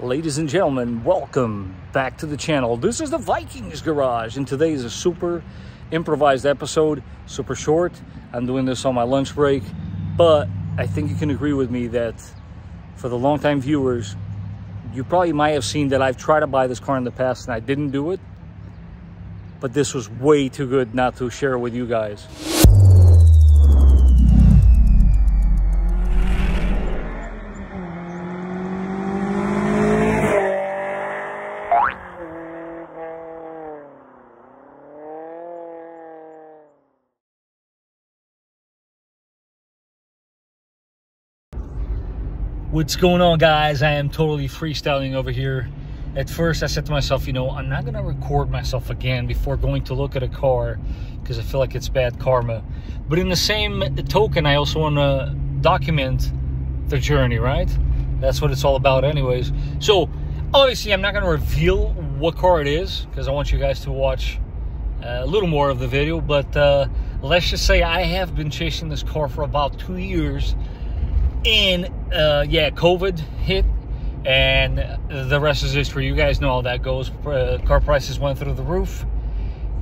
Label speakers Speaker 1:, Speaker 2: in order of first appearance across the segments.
Speaker 1: Ladies and gentlemen, welcome back to the channel. This is the Vikings Garage, and today is a super improvised episode, super short. I'm doing this on my lunch break, but I think you can agree with me that for the longtime viewers, you probably might have seen that I've tried to buy this car in the past and I didn't do it, but this was way too good not to share with you guys. What's going on, guys? I am totally freestyling over here. At first, I said to myself, you know, I'm not going to record myself again before going to look at a car because I feel like it's bad karma. But in the same token, I also want to document the journey, right? That's what it's all about, anyways. So, obviously, I'm not going to reveal what car it is because I want you guys to watch uh, a little more of the video. But uh, let's just say I have been chasing this car for about two years and uh, yeah, COVID hit, and the rest is history. You guys know how that goes. Uh, car prices went through the roof,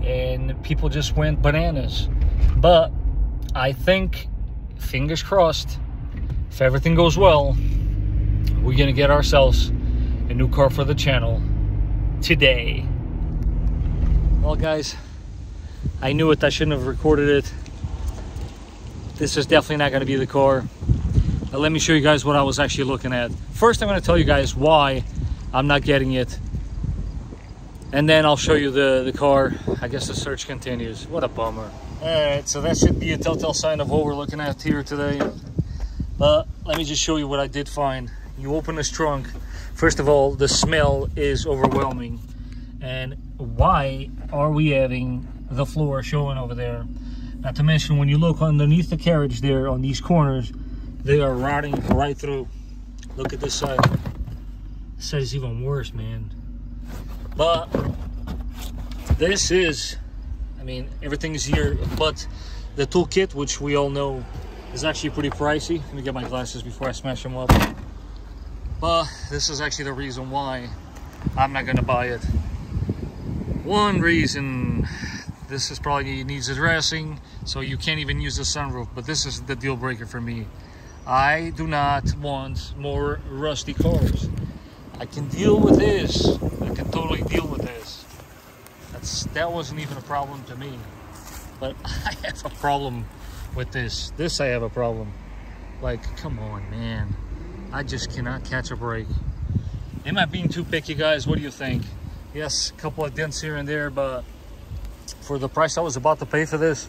Speaker 1: and people just went bananas. But I think, fingers crossed, if everything goes well, we're gonna get ourselves a new car for the channel today. Well, guys, I knew it. I shouldn't have recorded it. This is definitely not to be the car Uh, let me show you guys what I was actually looking at. First, I'm going to tell you guys why I'm not getting it. And then I'll show you the, the car. I guess the search continues. What a bummer. All right, so that should be a telltale sign of what we're looking at here today. But let me just show you what I did find. You open this trunk. First of all, the smell is overwhelming. And why are we having the floor showing over there? Not to mention, when you look underneath the carriage there on these corners, they are rotting right through. Look at this side. This side is even worse, man. But this is, I mean, everything is here, but the toolkit, which we all know is actually pretty pricey. Let me get my glasses before I smash them up. But this is actually the reason why I'm not gonna buy it. One reason, this is probably needs addressing, so you can't even use the sunroof, but this is the deal breaker for me. I do not want more rusty cars. I can deal with this. I can totally deal with this. That's That wasn't even a problem to me. But I have a problem with this. This I have a problem. Like, come on, man. I just cannot catch a break. Am I being too picky, guys? What do you think? Yes, a couple of dents here and there, but for the price I was about to pay for this,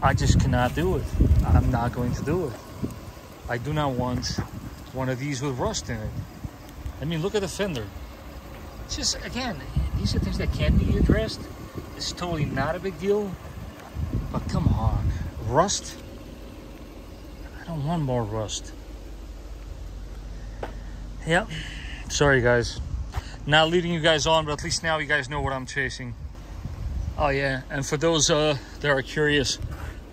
Speaker 1: I just cannot do it. I'm not going to do it. I do not want one of these with rust in it. I mean, look at the fender. It's just, again, these are things that can be addressed. It's totally not a big deal. But come on, rust? I don't want more rust. Yep. Sorry, guys. Not leading you guys on, but at least now you guys know what I'm chasing. Oh, yeah. And for those uh, that are curious,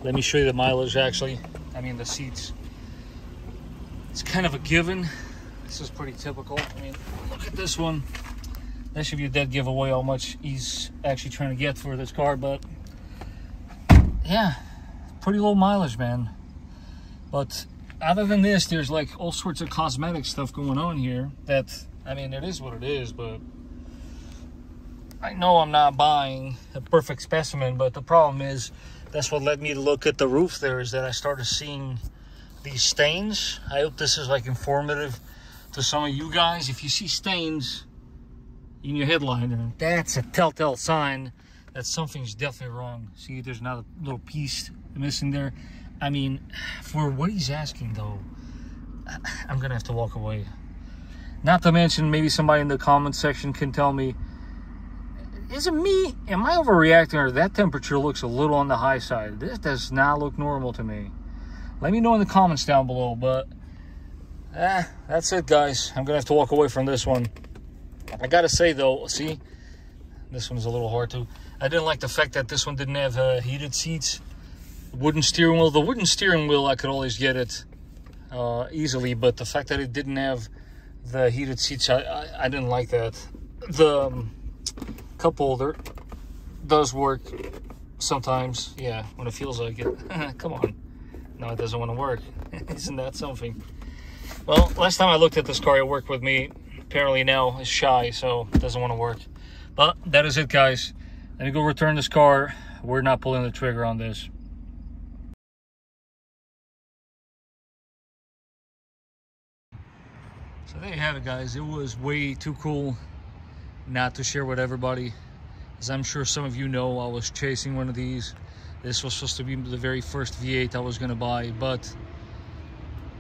Speaker 1: let me show you the mileage, actually. I mean, the seats it's kind of a given. This is pretty typical. I mean, look at this one. That should be a dead giveaway how much he's actually trying to get for this car, but yeah, pretty low mileage, man. But other than this, there's like all sorts of cosmetic stuff going on here that, I mean, it is what it is, but I know I'm not buying a perfect specimen, but the problem is that's what led me to look at the roof there is that I started seeing these stains. I hope this is like informative to some of you guys. If you see stains in your headliner, that's a telltale sign that something's definitely wrong. See, there's another little piece missing there. I mean, for what he's asking though, I'm gonna have to walk away. Not to mention, maybe somebody in the comment section can tell me, is it me? Am I overreacting or that temperature looks a little on the high side? This does not look normal to me. Let me know in the comments down below, but eh, that's it, guys. I'm going to have to walk away from this one. I got to say, though, see, this one's a little hard to. I didn't like the fact that this one didn't have uh, heated seats, wooden steering wheel. The wooden steering wheel, I could always get it uh, easily, but the fact that it didn't have The heated seats, I, I, I didn't like that. The um, cup holder does work sometimes. Yeah, when it feels like it. Come on. No, it doesn't want to work. Isn't that something? Well, last time I looked at this car, it worked with me. Apparently now it's shy, so it doesn't want to work. But that is it, guys. Let me go return this car. We're not pulling the trigger on this. So there you have it, guys. It was way too cool not to share with everybody. As I'm sure some of you know, I was chasing one of these. This was supposed to be the very first V8 I was going to buy, but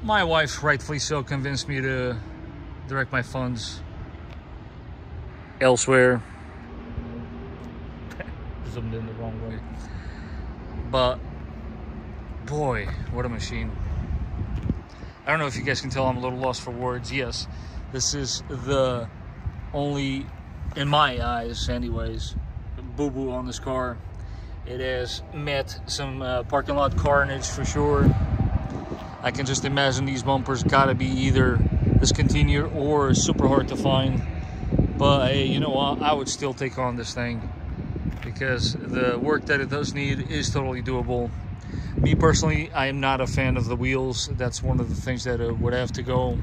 Speaker 1: my wife, rightfully so, convinced me to direct my funds elsewhere. Zoomed in the wrong way. But, boy, what a machine. I don't know if you guys can tell I'm a little lost for words. Yes, this is the only, in my eyes anyways, boo-boo on this car. It has met some uh, parking lot carnage for sure. I can just imagine these bumpers gotta be either discontinued or super hard to find. But hey, you know what? I would still take on this thing because the work that it does need is totally doable. Me personally, I am not a fan of the wheels. That's one of the things that uh, would have to go.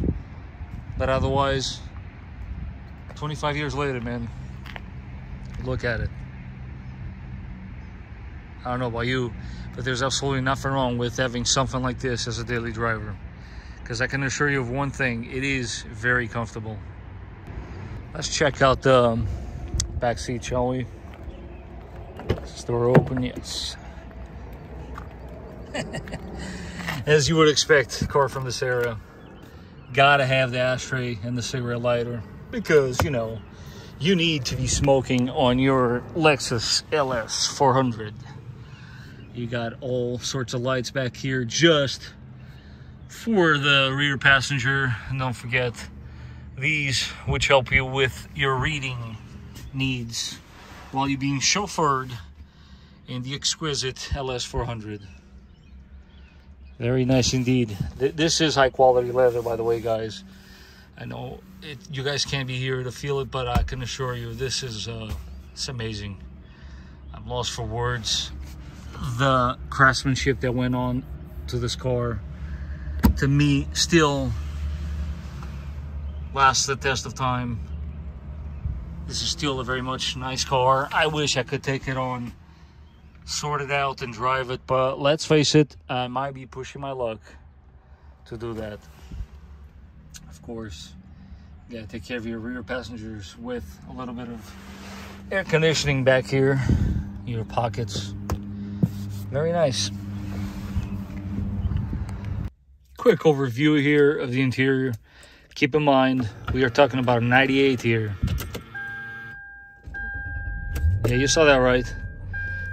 Speaker 1: But otherwise, 25 years later, man, look at it. I don't know about you, but there's absolutely nothing wrong with having something like this as a daily driver. Because I can assure you of one thing, it is very comfortable. Let's check out the um, back seat, shall we? Is door open? Yes. As you would expect, car from this era. Gotta have the ashtray and the cigarette lighter because, you know, you need to be smoking on your Lexus LS 400. You got all sorts of lights back here just for the rear passenger. And don't forget these, which help you with your reading needs while you're being chauffeured in the exquisite LS 400. Very nice indeed. This is high quality leather, by the way, guys. I know it, you guys can't be here to feel it, but I can assure you this is uh, it's amazing. I'm lost for words. The craftsmanship that went on to this car, to me, still lasts the test of time. This is still a very much nice car. I wish I could take it on sort it out and drive it. But let's face it, I might be pushing my luck to do that. Of course, you gotta take care of your rear passengers with a little bit of air conditioning back here, your pockets. Very nice. Quick overview here of the interior. Keep in mind, we are talking about a 98 here. Yeah, you saw that right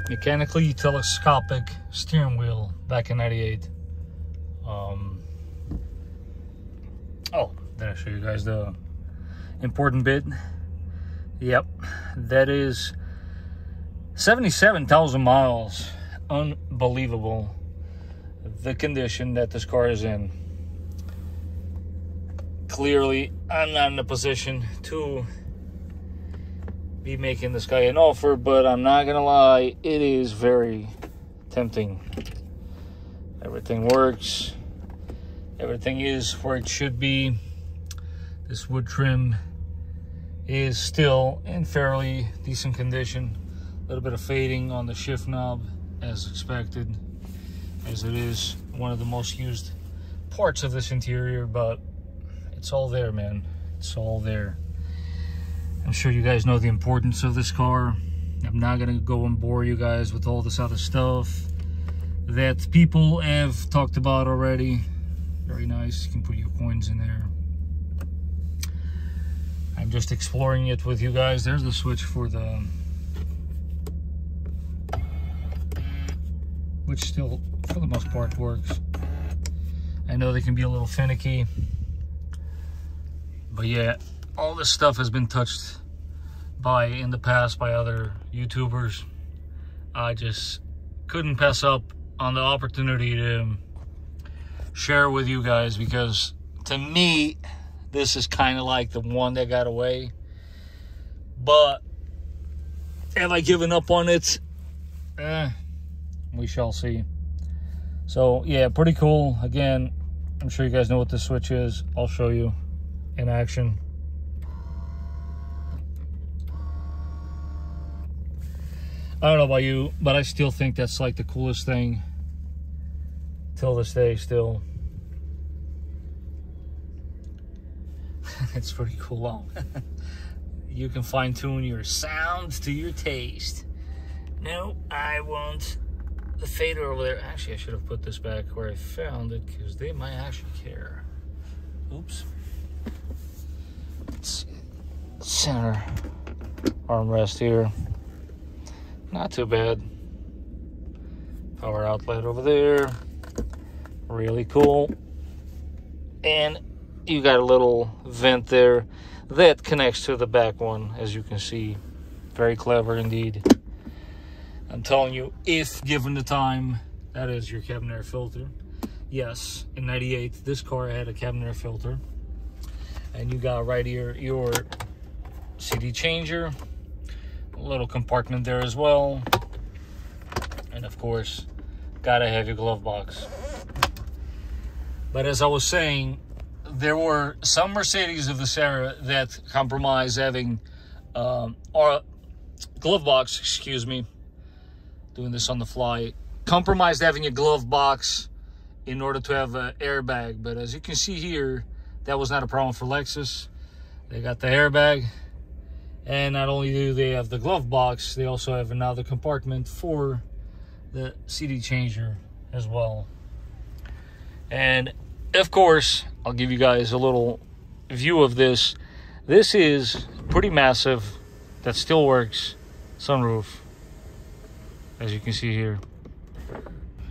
Speaker 1: mechanically telescopic steering wheel back in 98 um, oh did I show you guys the important bit yep that is 77,000 miles unbelievable the condition that this car is in clearly I'm not in a position to be making this guy an offer, but I'm not gonna lie, it is very tempting. Everything works, everything is where it should be. This wood trim is still in fairly decent condition. A little bit of fading on the shift knob as expected, as it is one of the most used parts of this interior, but it's all there, man. It's all there. I'm sure you guys know the importance of this car. I'm not gonna go and bore you guys with all this other stuff that people have talked about already. Very nice, you can put your coins in there. I'm just exploring it with you guys. There's the switch for the, which still, for the most part, works. I know they can be a little finicky, but yeah, all this stuff has been touched by in the past by other YouTubers. I just couldn't pass up on the opportunity to share with you guys because to me, This is kind of like the one that got away. But have I given up on it? Eh, we shall see. So yeah, pretty cool. Again, I'm sure you guys know what this switch is. I'll show you in action. I don't know about you, but I still think that's like the coolest thing till this day still. it's pretty cool. you can fine tune your sounds to your taste. No, I won't. The fader over there. Actually, I should have put this back where I found it because they might actually care. Oops. Center armrest here. Not too bad. Power outlet over there. Really cool. And you got a little vent there that connects to the back one, as you can see. Very clever indeed. I'm telling you, if given the time, that is your cabin air filter. Yes, in 98, this car had a cabin air filter. And you got right here your CD changer, a little compartment there as well. And of course, gotta have your glove box. But as I was saying, there were some Mercedes of this era that compromised having um, glove box, excuse me, doing this on the fly, compromised having a glove box in order to have an airbag. But as you can see here, that was not a problem for Lexus. They got the airbag. And not only do they have the glove box, they also have another compartment for the CD changer as well. And of course, I'll give you guys a little view of this. This is pretty massive, that still works, sunroof as you can see here.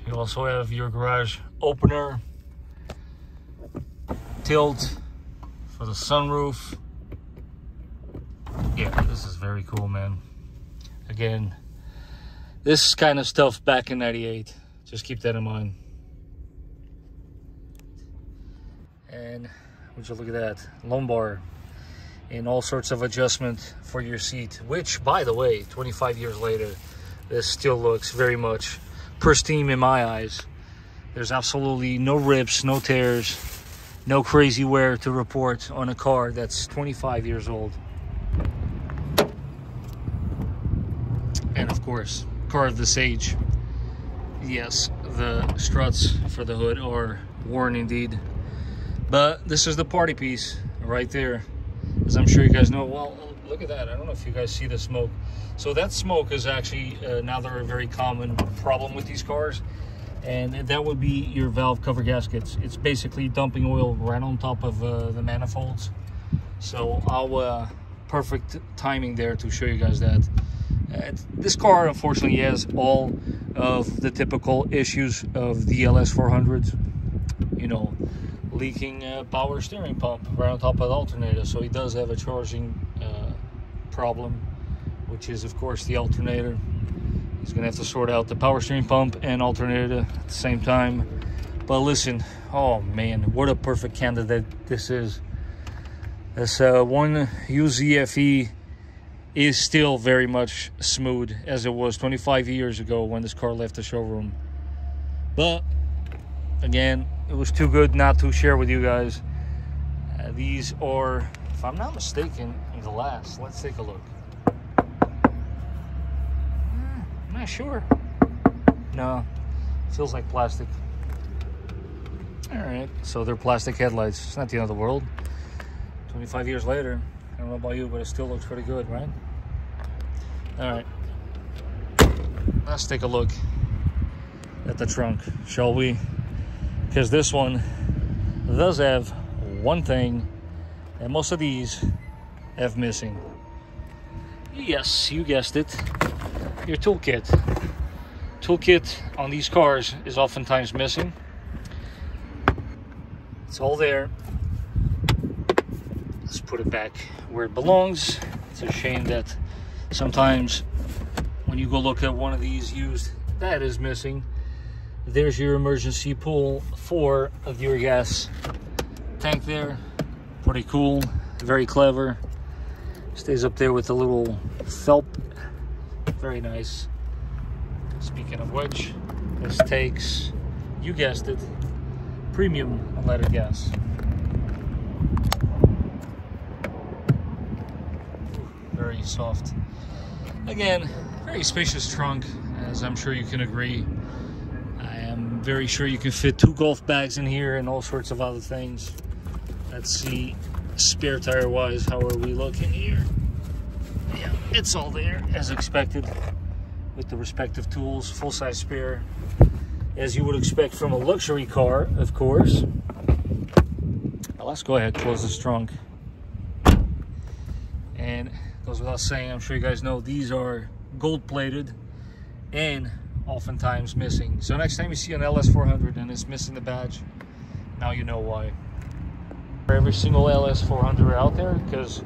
Speaker 1: You also have your garage opener, tilt for the sunroof. Yeah, this is very cool, man. Again, this kind of stuff back in 98. Just keep that in mind. And would you look at that? Lumbar and all sorts of adjustment for your seat, which by the way, 25 years later, this still looks very much pristine in my eyes. There's absolutely no rips, no tears, no crazy wear to report on a car that's 25 years old. And of course, car of this age. Yes, the struts for the hood are worn indeed. But this is the party piece right there. As I'm sure you guys know, well, look at that. I don't know if you guys see the smoke. So that smoke is actually uh, now they're a very common problem with these cars. And that would be your valve cover gaskets. It's basically dumping oil right on top of uh, the manifolds. So I'll, uh, perfect timing there to show you guys that. Uh, this car unfortunately has all of the typical issues of the LS400s. You know, leaking uh, power steering pump right on top of the alternator. So he does have a charging uh, problem, which is of course the alternator. He's gonna have to sort out the power steering pump and alternator at the same time. But listen, oh man, what a perfect candidate this is. This uh, one UZFE is still very much smooth as it was 25 years ago when this car left the showroom. But again, it was too good not to share with you guys. Uh, these are, if I'm not mistaken, glass. Let's take a look. I'm not sure. No, feels like plastic. All right, so they're plastic headlights. It's not the end of the world. 25 years later, I don't know about you, but it still looks pretty good, right? All right, let's take a look at the trunk, shall we? because this one does have one thing that most of these have missing. Yes, you guessed it, your toolkit. Toolkit on these cars is oftentimes missing. It's all there. Let's put it back where it belongs. It's a shame that sometimes when you go look at one of these used, that is missing there's your emergency pull for of your gas tank there Pretty cool, very clever. Stays up there with the little Felt. Very nice. Speaking of which, this takes, you guessed it, premium unleaded gas. Very soft. Again, very spacious trunk, as I'm sure you can agree. I am very sure you can fit two golf bags in here and all sorts of other things. Let's see, spare tire wise, how are we looking here? Yeah, it's all there as expected with the respective tools, full-size spare, as you would expect from a luxury car, of course. Now let's go ahead, close this trunk. And goes without saying, I'm sure you guys know these are gold-plated and oftentimes missing. So next time you see an LS400 and it's missing the badge, now you know why. For every single LS400 out there, because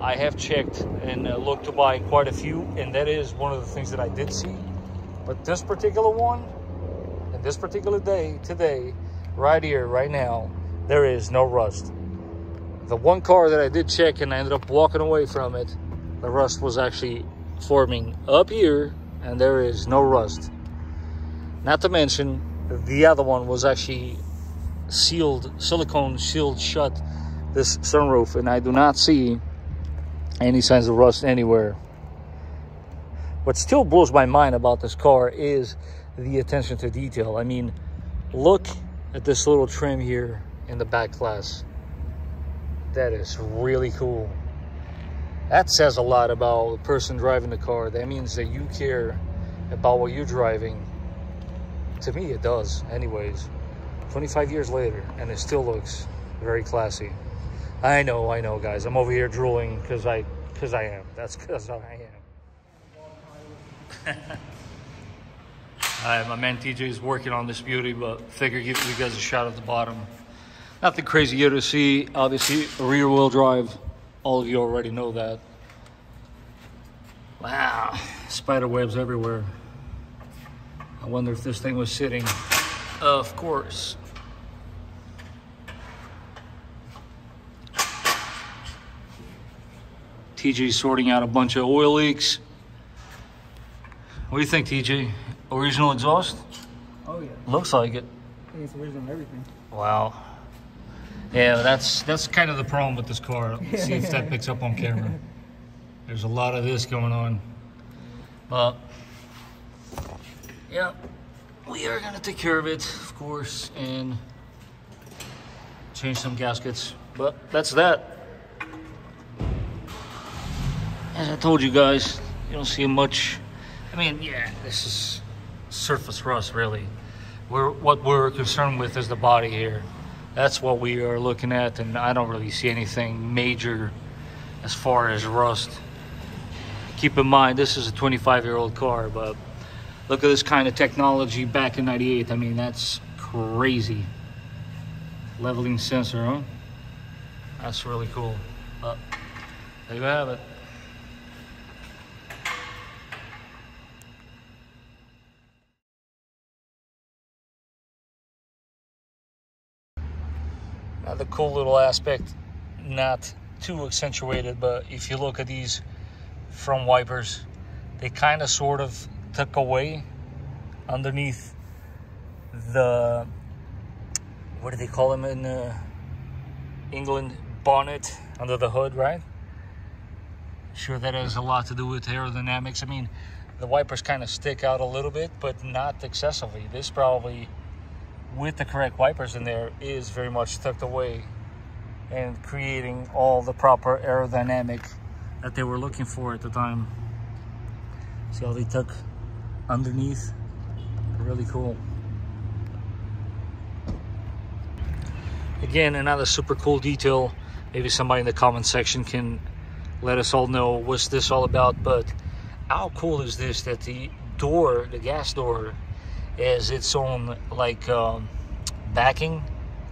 Speaker 1: I have checked and uh, looked to buy quite a few, and that is one of the things that I did see. But this particular one, and this particular day, today, right here, right now, there is no rust. The one car that I did check and I ended up walking away from it, the rust was actually forming up here, and there is no rust. Not to mention, the other one was actually sealed, silicone sealed shut, this sunroof, and I do not see any signs of rust anywhere. What still blows my mind about this car is the attention to detail. I mean, look at this little trim here in the back glass. That is really cool. That says a lot about the person driving the car. That means that you care about what you're driving. To me, it does anyways. 25 years later, and it still looks very classy. I know, I know, guys. I'm over here drooling because I, because I am. That's because I am. Hi, my man TJ is working on this beauty, but figure give you guys a shot at the bottom. Nothing crazy here to see. Obviously, rear wheel drive. All of you already know that. Wow, spider webs everywhere. I wonder if this thing was sitting. Of course. TJ sorting out a bunch of oil leaks. What do you think, TJ? Original exhaust?
Speaker 2: Oh yeah.
Speaker 1: Looks like it.
Speaker 2: I think it's original everything.
Speaker 1: Wow. Yeah, that's that's kind of the problem with this car. Let's see if that picks up on camera. There's a lot of this going on. But yeah, we are gonna take care of it, of course, and change some gaskets. But that's that. As I told you guys, you don't see much. I mean, yeah, this is surface rust, really. We're, what we're concerned with is the body here. That's what we are looking at, and I don't really see anything major as far as rust. Keep in mind, this is a 25-year-old car, but look at this kind of technology back in 98. I mean, that's crazy. Leveling sensor, huh? That's really cool. But there you have it. Another cool little aspect, not too accentuated, but if you look at these front wipers, they kind of sort of tuck away underneath the, what do they call them in uh, England? Bonnet under the hood, right? Sure, that has a lot to do with aerodynamics. I mean, the wipers kind of stick out a little bit, but not excessively. This probably with the correct wipers in there is very much tucked away and creating all the proper aerodynamic that they were looking for at the time. See how they tuck underneath? Really cool. Again, another super cool detail. Maybe somebody in the comment section can let us all know what's this all about. But how cool is this that the door, the gas door, is its own like um, backing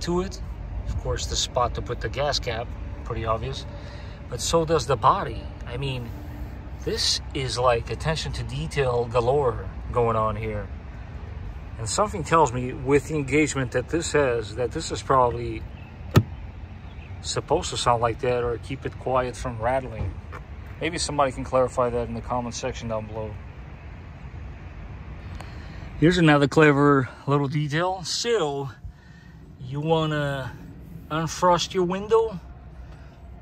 Speaker 1: to it. Of course, the spot to put the gas cap, pretty obvious. But so does the body. I mean, this is like attention to detail galore going on here. And something tells me with the engagement that this has, that this is probably supposed to sound like that or keep it quiet from rattling. Maybe somebody can clarify that in the comment section down below. Here's another clever little detail. So, you want to unfrost your window,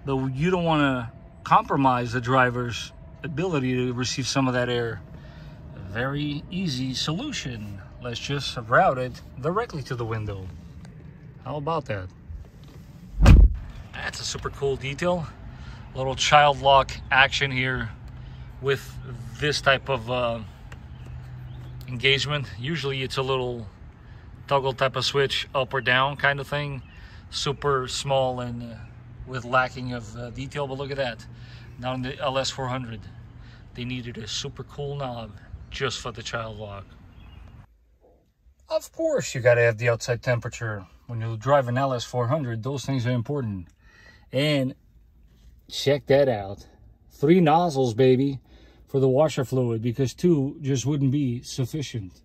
Speaker 1: though you don't want to compromise the driver's ability to receive some of that air. Very easy solution. Let's just route it directly to the window. How about that? That's a super cool detail. A little child lock action here with this type of uh, engagement. Usually it's a little toggle type of switch up or down kind of thing. Super small and uh, with lacking of uh, detail, but look at that. Now in the LS400, they needed a super cool knob just for the child lock. Of course, you gotta have the outside temperature. When you drive an LS400, those things are important. And check that out. Three nozzles, baby, for the washer fluid because two just wouldn't be sufficient.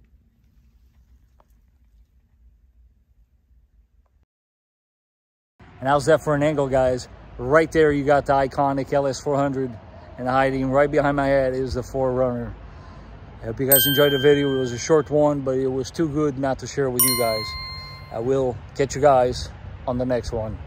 Speaker 1: And how's that for an angle, guys? Right there, you got the iconic LS400 and hiding right behind my head is the 4Runner. I hope you guys enjoyed the video. It was a short one, but it was too good not to share with you guys. I will catch you guys on the next one.